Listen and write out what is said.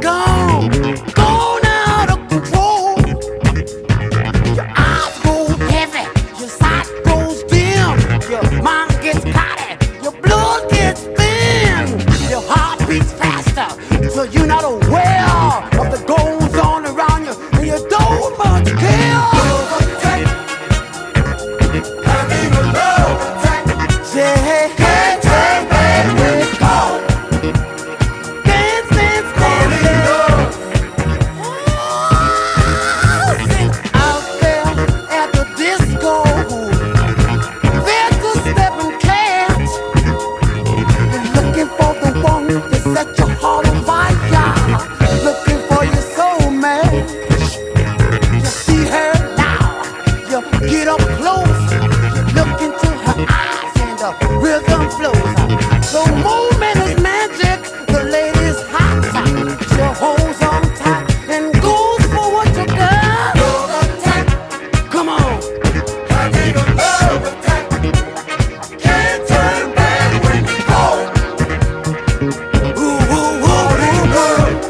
gone. Get up close, look into her eyes, and the rhythm flows. The movement is magic, the lady's hot. She holds on tight and goes for what you got. Love attack, Come on. I need a love attack. Can't turn back when you go. Ooh, ooh, ooh, ooh, ooh.